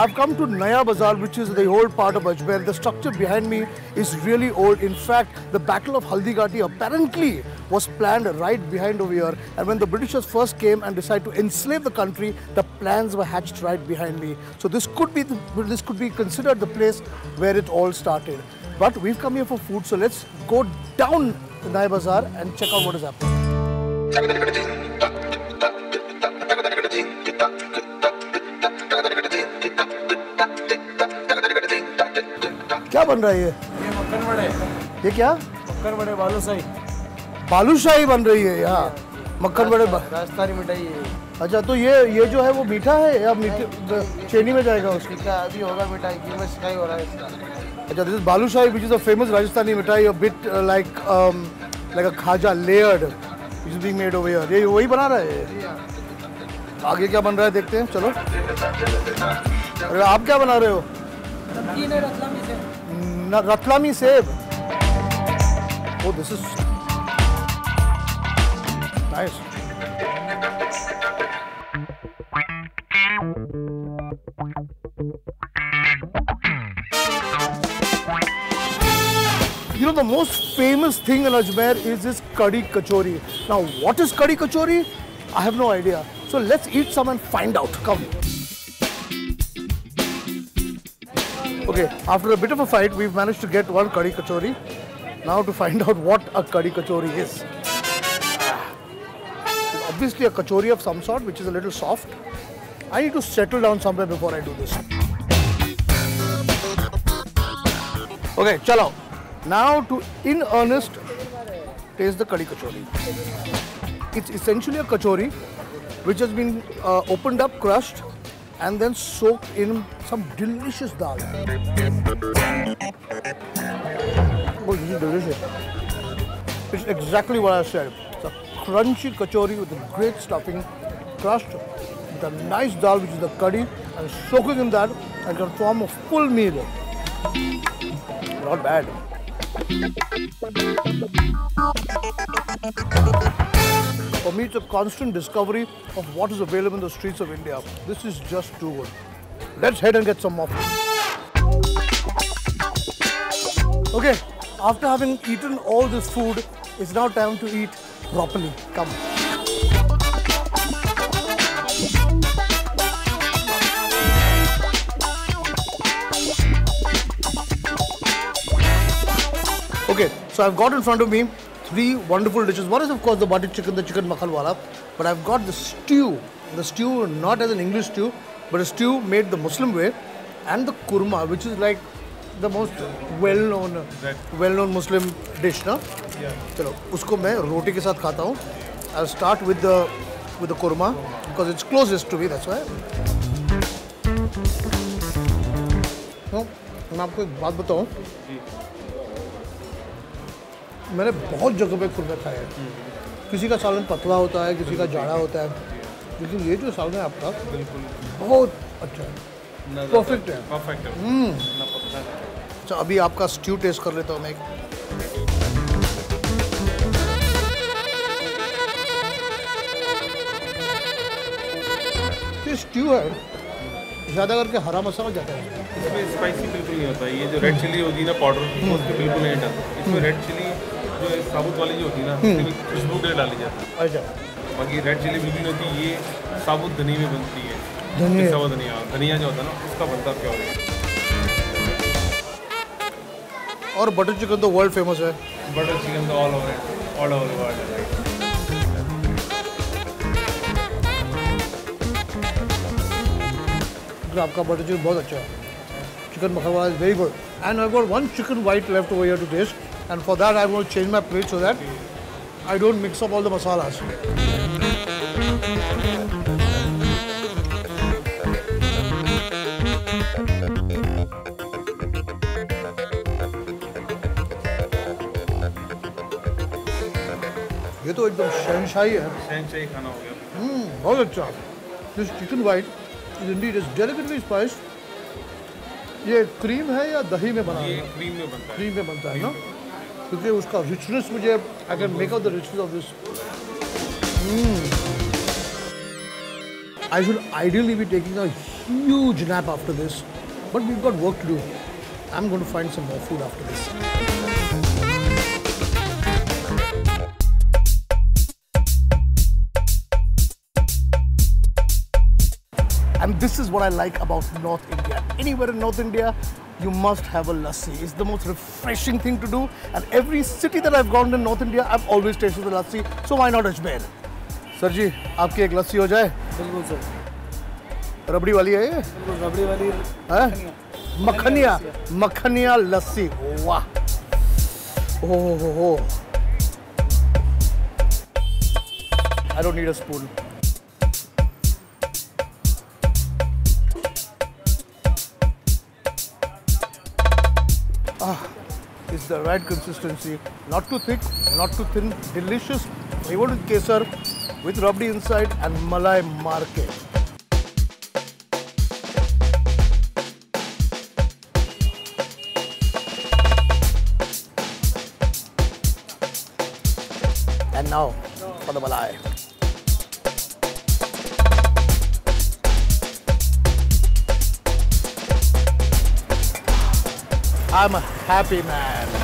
I've come to Naya Bazaar, which is the old part of Ajmer. The structure behind me is really old. In fact, the Battle of Haldighati apparently was planned right behind over here. And when the Britishers first came and decided to enslave the country, the plans were hatched right behind me. So this could be the, this could be considered the place where it all started. But we've come here for food, so let's go down Naya Bazaar and check out what is happening. बन रहा है? ये मक्खन बड़े। ये क्या? मक्खन बड़े बालूशाही। बालूशाही बन रही है यहाँ मक्खन बड़े राजस्थानी मिठाई है अच्छा तो ये ये जो है वो मीठा है या मीठे चीनी में जाएगा उसकी? है अभी होगा मिठाई कीमत शिकाई हो रहा है इसका। अच्छा this balushahi which is a famous Rajasthani mithai a bit like like a khaja layered is being made over here ये वही बना रहा है? आगे क्या बन रहा है देखते हैं चलो। अरे आप क्या बना रहे हो? Ratlami sev. Oh, this is nice. You know, the most famous thing in Ajmer is this kadi kachori. Now, what is kadi kachori? I have no idea. So let's eat some and find out. Come. Okay, after a bit of a fight, we've managed to get one kadhi kachori. Now to find out what a kadhi kachori is. It's obviously a kachori of some sort, which is a little soft. I need to settle down somewhere before I do this. Okay, chalo. Now to in earnest taste the kadhi kachori. It's essentially a kachori which has been uh, opened up, crushed, and then soaked in some delicious dal. Oh, this is delicious. It's exactly what I said. It's a crunchy kachori with a great stuffing, crushed with a nice dal, which is the curry, and soaking in that and can form a full meal. Not bad. For me, it's a constant discovery of what is available in the streets of India. This is just too good. Let's head and get some more. Okay, after having eaten all this food, it's now time to eat properly. Come. Okay, so I've got in front of me three wonderful dishes. One is, of course, the butter chicken, the chicken makhalwala, but I've got the stew. The stew, not as an English stew, but a stew made the Muslim way, and the kurma, which is like the most well-known, well-known Muslim dish, ना? चलो उसको मैं रोटी के साथ खाता हूँ I'll start with the with the kurma because it's closest to me that's why तो मैं आपको एक बात बताऊँ मैंने बहुत जगह पे खुरमे खाए हैं। किसी का सालन पतला होता है किसी का जाड़ा होता है। लेकिन ये जो सालन है आपका बिल्कुल। बहुत अच्छा है। परफेक्ट है। परफेक्ट है। ना पतला है। अच्छा अभी आपका स्ट्यू टेस्ट कर लेता हूँ मैं ये स्ट्यू है ज़्यादा करके हरा मसाला ज़्यादा है। इसमें स्पाइसी बिल्कुल नहीं होता। ये जो रेड चिल्ली होती है ना पाउडर उसमें बिल्कुल नहीं डालता इसमें रेड चिल्ली जो है साबुत वाली जो होती है ना खुशबू के लिए डाली जाती अच्छा। बाकी रेड चिली बिल्कुल नहीं होती ये साबुत धनी में बनती है। धनिया। धनिया धनिया जो होता है ना उसका बनता है? प्योर और बटर चिकन तो वर्ल्ड फ़ेमस है। बटर चिकन तो all over all over world है। आपका बटर चिकन बहुत अच्छा है। Chicken makhanwala is very good and I got one chicken white left over here to test and for that I want change my plate so that I don't mix up all the masalas ये तो एकदम शहनशाही है शहनशाही खाना हो गया Mm, बहुत अच्छा this chicken white is Indeed is delicately spice ये क्रीम है या दही में बना क्रीम में बनता है। क्रीम में बनता है ना? क्योंकि उसका रिचनेस मुझे अगर make out the richness of this I should ideally be taking a huge nap after this but we got work to do I am going to find some more food after this And this is what I like about North India. Anywhere in North India, you must have a lassi. It's the most refreshing thing to do. And every city that I've gone in North India, I've always tasted the lassi. So why not Ajmer? Sir ji आपकी एक लस्सी हो जाए बिल्कुल sir रबड़ी वाली है ये रबड़ी वाली हैं? मखनिया मखनिया लस्सी वाह ओ हो हो I don't need a Ah, it's the right consistency. Not too thick, not too thin. Delicious, flavored with kesar, with rabdi inside and malai marke. And now for the malai. I'm a happy man.